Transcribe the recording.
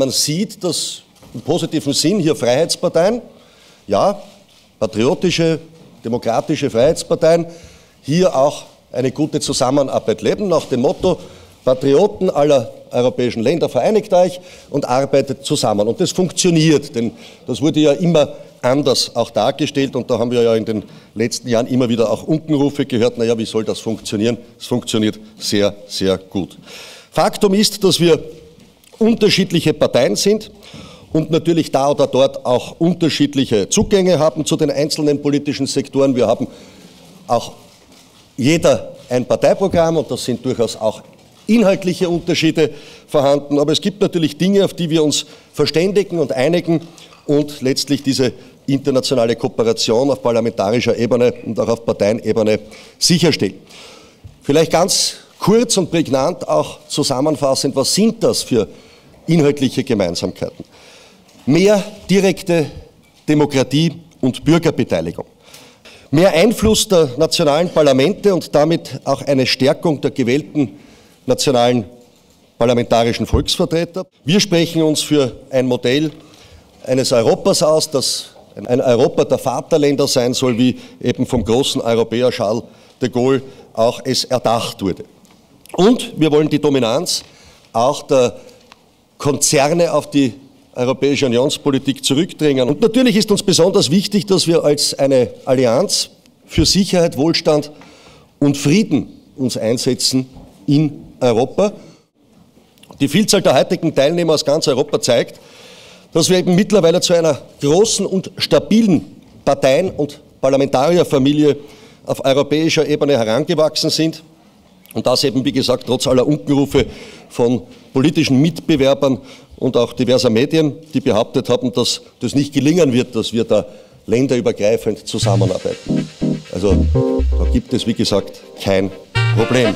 Man sieht, dass im positiven Sinn hier Freiheitsparteien, ja, patriotische, demokratische Freiheitsparteien, hier auch eine gute Zusammenarbeit leben, nach dem Motto, Patrioten aller europäischen Länder vereinigt euch und arbeitet zusammen. Und das funktioniert, denn das wurde ja immer anders auch dargestellt und da haben wir ja in den letzten Jahren immer wieder auch Unkenrufe gehört, naja, wie soll das funktionieren? Es funktioniert sehr, sehr gut. Faktum ist, dass wir unterschiedliche Parteien sind und natürlich da oder dort auch unterschiedliche Zugänge haben zu den einzelnen politischen Sektoren. Wir haben auch jeder ein Parteiprogramm und das sind durchaus auch inhaltliche Unterschiede vorhanden. Aber es gibt natürlich Dinge, auf die wir uns verständigen und einigen und letztlich diese internationale Kooperation auf parlamentarischer Ebene und auch auf Parteienebene sicherstellen. Vielleicht ganz kurz und prägnant auch zusammenfassend, was sind das für inhaltliche Gemeinsamkeiten? Mehr direkte Demokratie und Bürgerbeteiligung. Mehr Einfluss der nationalen Parlamente und damit auch eine Stärkung der gewählten nationalen parlamentarischen Volksvertreter. Wir sprechen uns für ein Modell eines Europas aus, das ein Europa der Vaterländer sein soll, wie eben vom großen Europäer Charles de Gaulle auch es erdacht wurde. Und wir wollen die Dominanz auch der Konzerne auf die europäische Unionspolitik zurückdrängen. Und natürlich ist uns besonders wichtig, dass wir als eine Allianz für Sicherheit, Wohlstand und Frieden uns einsetzen in Europa. Die Vielzahl der heutigen Teilnehmer aus ganz Europa zeigt, dass wir eben mittlerweile zu einer großen und stabilen Parteien- und Parlamentarierfamilie auf europäischer Ebene herangewachsen sind. Und das eben, wie gesagt, trotz aller Unkenrufe von politischen Mitbewerbern und auch diverser Medien, die behauptet haben, dass das nicht gelingen wird, dass wir da länderübergreifend zusammenarbeiten. Also da gibt es, wie gesagt, kein Problem.